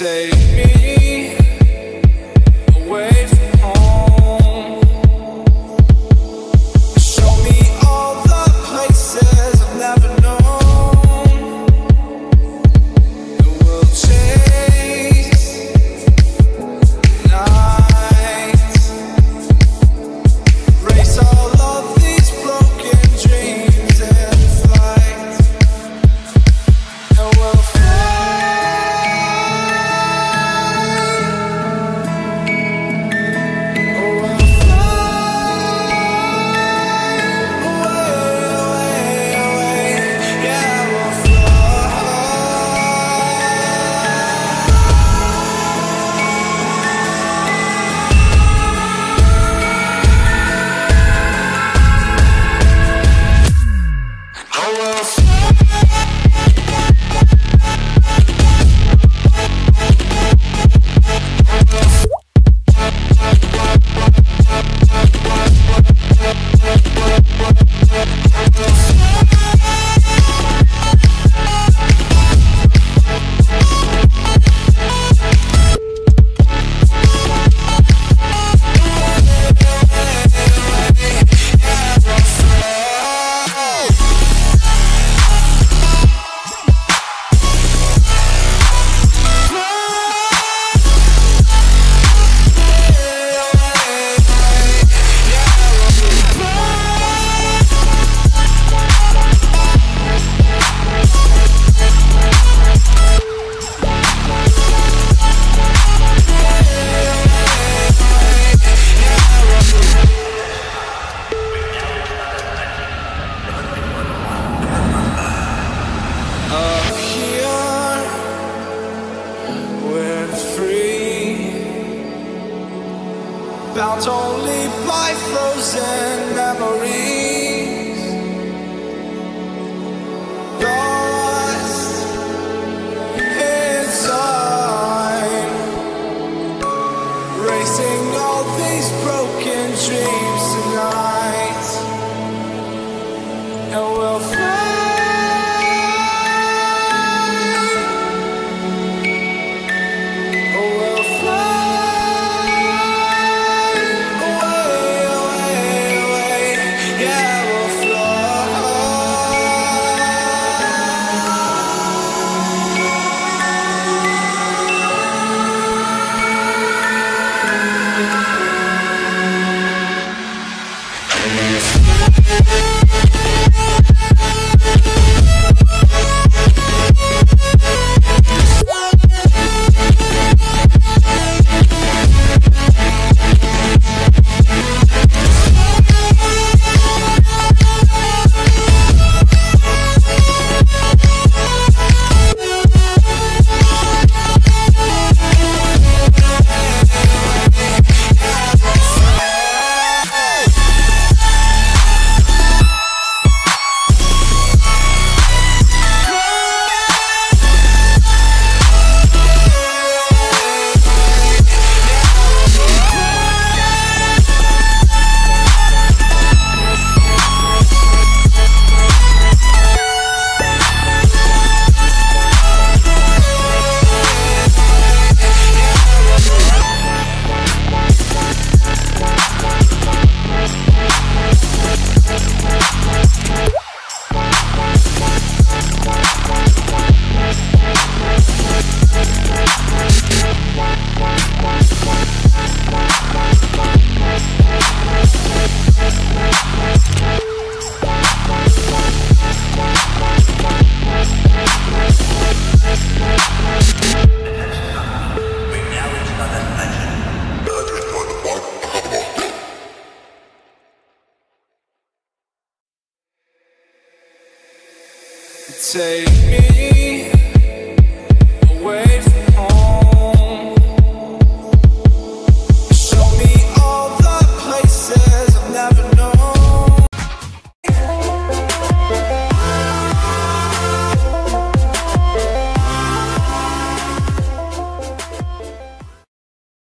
Save me. out only by frozen memories. Lost in time, racing all these broken dreams tonight. take me